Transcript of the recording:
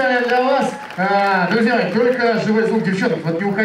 записали для вас. А, друзья только живой звук девчонок. Вот не уходите.